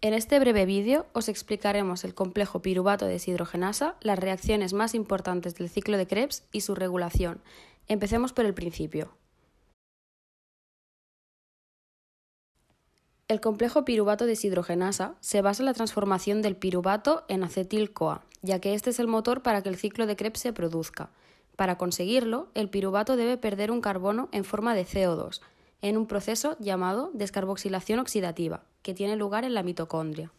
En este breve vídeo os explicaremos el complejo piruvato deshidrogenasa, las reacciones más importantes del ciclo de Krebs y su regulación. Empecemos por el principio. El complejo piruvato deshidrogenasa se basa en la transformación del piruvato en acetil-CoA, ya que este es el motor para que el ciclo de Krebs se produzca. Para conseguirlo, el piruvato debe perder un carbono en forma de CO2, en un proceso llamado descarboxilación oxidativa, que tiene lugar en la mitocondria.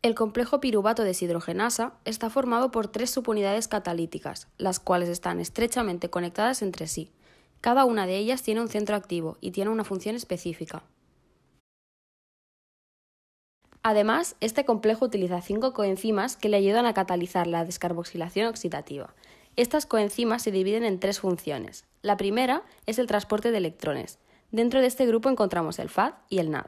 El complejo piruvato deshidrogenasa está formado por tres subunidades catalíticas, las cuales están estrechamente conectadas entre sí. Cada una de ellas tiene un centro activo y tiene una función específica. Además, este complejo utiliza cinco coenzimas que le ayudan a catalizar la descarboxilación oxidativa. Estas coenzimas se dividen en tres funciones. La primera es el transporte de electrones. Dentro de este grupo encontramos el FAD y el NAD.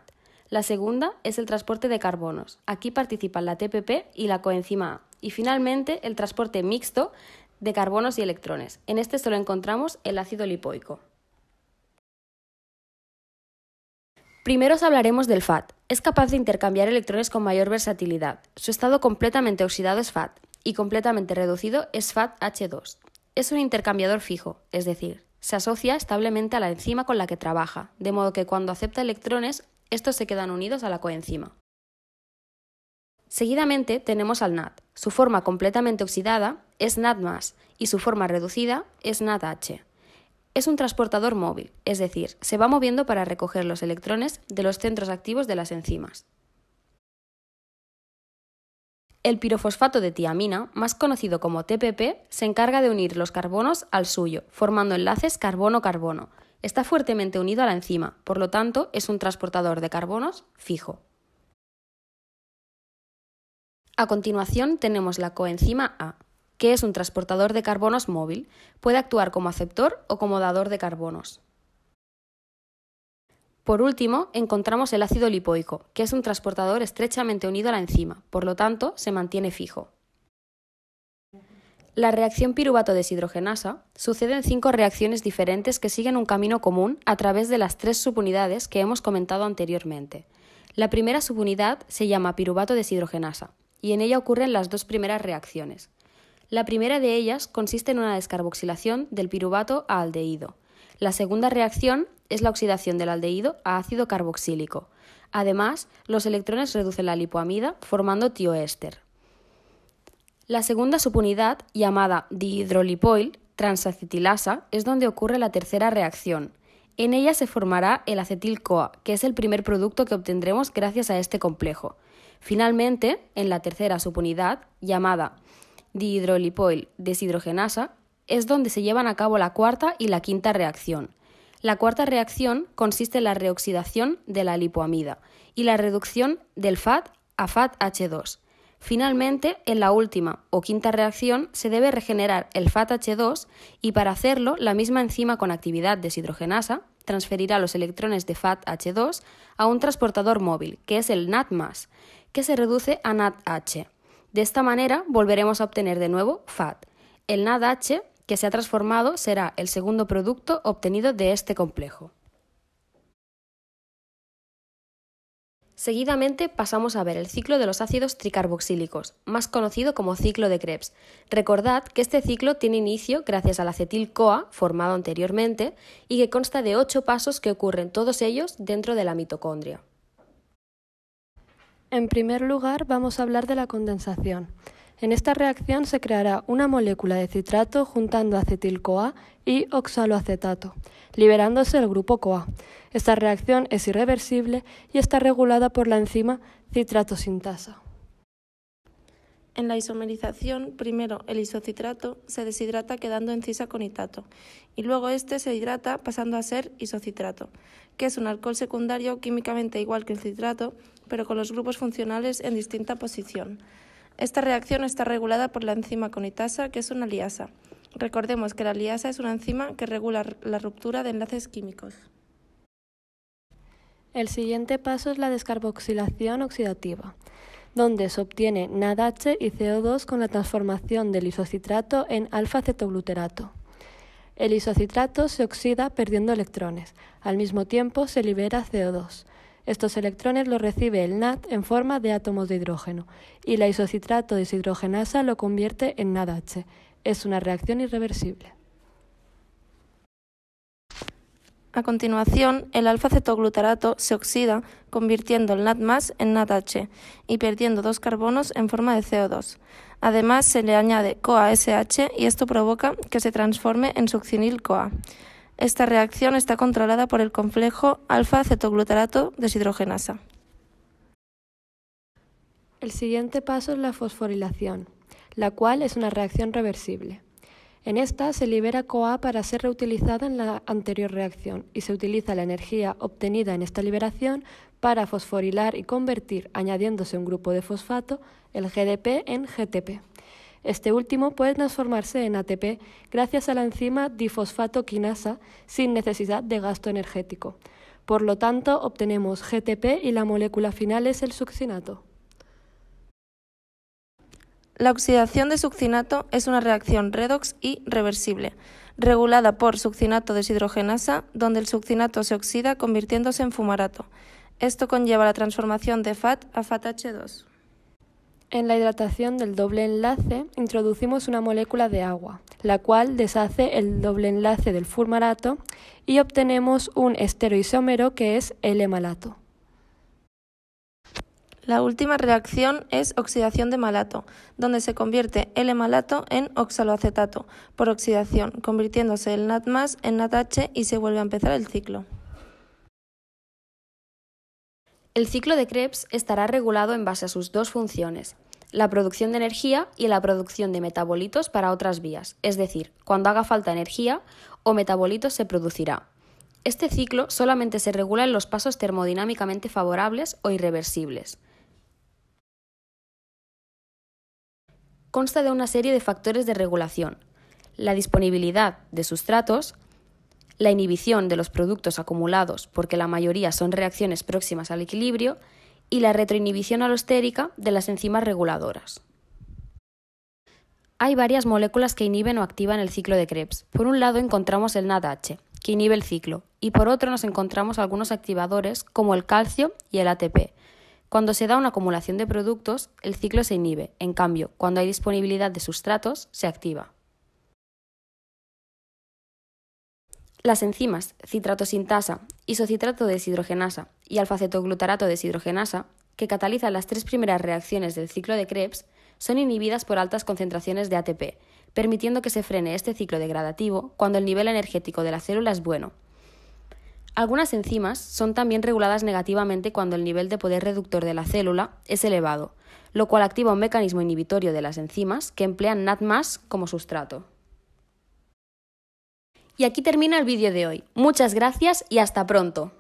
La segunda es el transporte de carbonos. Aquí participan la TPP y la coenzima A. Y finalmente el transporte mixto de carbonos y electrones. En este solo encontramos el ácido lipoico. Primero os hablaremos del FAD. Es capaz de intercambiar electrones con mayor versatilidad. Su estado completamente oxidado es FAD y completamente reducido es FAD-H2. Es un intercambiador fijo, es decir, se asocia establemente a la enzima con la que trabaja, de modo que cuando acepta electrones, estos se quedan unidos a la coenzima. Seguidamente tenemos al NAD. Su forma completamente oxidada es NAD+, y su forma reducida es NADH. Es un transportador móvil, es decir, se va moviendo para recoger los electrones de los centros activos de las enzimas. El pirofosfato de tiamina, más conocido como TPP, se encarga de unir los carbonos al suyo, formando enlaces carbono-carbono. Está fuertemente unido a la enzima, por lo tanto es un transportador de carbonos fijo. A continuación tenemos la coenzima A, que es un transportador de carbonos móvil. Puede actuar como aceptor o como dador de carbonos. Por último, encontramos el ácido lipoico, que es un transportador estrechamente unido a la enzima, por lo tanto, se mantiene fijo. La reacción piruvato deshidrogenasa sucede en cinco reacciones diferentes que siguen un camino común a través de las tres subunidades que hemos comentado anteriormente. La primera subunidad se llama piruvato deshidrogenasa y en ella ocurren las dos primeras reacciones. La primera de ellas consiste en una descarboxilación del piruvato a aldehído. La segunda reacción es la oxidación del aldehído a ácido carboxílico. Además, los electrones reducen la lipoamida formando tioéster. La segunda subunidad, llamada dihidrolipoil transacetilasa, es donde ocurre la tercera reacción. En ella se formará el acetil-CoA, que es el primer producto que obtendremos gracias a este complejo. Finalmente, en la tercera subunidad, llamada dihidrolipoil deshidrogenasa, es donde se llevan a cabo la cuarta y la quinta reacción. La cuarta reacción consiste en la reoxidación de la lipoamida y la reducción del FAT a FAT-H2. Finalmente, en la última o quinta reacción se debe regenerar el FAT-H2 y para hacerlo la misma enzima con actividad deshidrogenasa transferirá los electrones de FAT-H2 a un transportador móvil, que es el NAT+, que se reduce a NADH. De esta manera volveremos a obtener de nuevo FAT. El NADH que se ha transformado será el segundo producto obtenido de este complejo. Seguidamente pasamos a ver el ciclo de los ácidos tricarboxílicos, más conocido como ciclo de Krebs. Recordad que este ciclo tiene inicio gracias al acetil-CoA formado anteriormente y que consta de ocho pasos que ocurren todos ellos dentro de la mitocondria. En primer lugar, vamos a hablar de la condensación. En esta reacción se creará una molécula de citrato juntando acetil-CoA y oxaloacetato, liberándose el grupo CoA. Esta reacción es irreversible y está regulada por la enzima citrato sintasa. En la isomerización, primero el isocitrato se deshidrata quedando en cis-aconitato y luego este se hidrata pasando a ser isocitrato, que es un alcohol secundario químicamente igual que el citrato, pero con los grupos funcionales en distinta posición. Esta reacción está regulada por la enzima conitasa, que es una liasa. Recordemos que la liasa es una enzima que regula la ruptura de enlaces químicos. El siguiente paso es la descarboxilación oxidativa, donde se obtiene NADH y CO2 con la transformación del isocitrato en alfa-cetogluterato. El isocitrato se oxida perdiendo electrones. Al mismo tiempo se libera CO2. Estos electrones los recibe el NAD en forma de átomos de hidrógeno y la isocitrato deshidrogenasa lo convierte en NADH. Es una reacción irreversible. A continuación, el alfa-cetoglutarato se oxida convirtiendo el NAD+ en NADH y perdiendo dos carbonos en forma de CO2. Además, se le añade CoA-SH y esto provoca que se transforme en succinil-CoA. Esta reacción está controlada por el complejo alfa-cetoglutarato deshidrogenasa. El siguiente paso es la fosforilación, la cual es una reacción reversible. En esta se libera CoA para ser reutilizada en la anterior reacción y se utiliza la energía obtenida en esta liberación para fosforilar y convertir, añadiéndose un grupo de fosfato, el GDP en GTP. Este último puede transformarse en ATP gracias a la enzima difosfato quinasa sin necesidad de gasto energético. Por lo tanto, obtenemos GTP y la molécula final es el succinato. La oxidación de succinato es una reacción redox y reversible, regulada por succinato deshidrogenasa, donde el succinato se oxida convirtiéndose en fumarato. Esto conlleva la transformación de FAT a FATH2. En la hidratación del doble enlace introducimos una molécula de agua, la cual deshace el doble enlace del fumarato y obtenemos un esteroisómero que es el hemalato. La última reacción es oxidación de malato, donde se convierte el hemalato en oxaloacetato por oxidación, convirtiéndose el NAD+ en NADH y se vuelve a empezar el ciclo. El ciclo de Krebs estará regulado en base a sus dos funciones, la producción de energía y la producción de metabolitos para otras vías, es decir, cuando haga falta energía o metabolitos se producirá. Este ciclo solamente se regula en los pasos termodinámicamente favorables o irreversibles. consta de una serie de factores de regulación, la disponibilidad de sustratos, la inhibición de los productos acumulados porque la mayoría son reacciones próximas al equilibrio y la retroinhibición alostérica de las enzimas reguladoras. Hay varias moléculas que inhiben o activan el ciclo de Krebs. Por un lado encontramos el NADH, que inhibe el ciclo, y por otro nos encontramos algunos activadores como el calcio y el ATP, cuando se da una acumulación de productos, el ciclo se inhibe. En cambio, cuando hay disponibilidad de sustratos, se activa. Las enzimas citratosintasa, isocitrato deshidrogenasa y alfacetoglutarato deshidrogenasa, que catalizan las tres primeras reacciones del ciclo de Krebs, son inhibidas por altas concentraciones de ATP, permitiendo que se frene este ciclo degradativo cuando el nivel energético de la célula es bueno, algunas enzimas son también reguladas negativamente cuando el nivel de poder reductor de la célula es elevado, lo cual activa un mecanismo inhibitorio de las enzimas que emplean NAD+ como sustrato. Y aquí termina el vídeo de hoy. Muchas gracias y hasta pronto.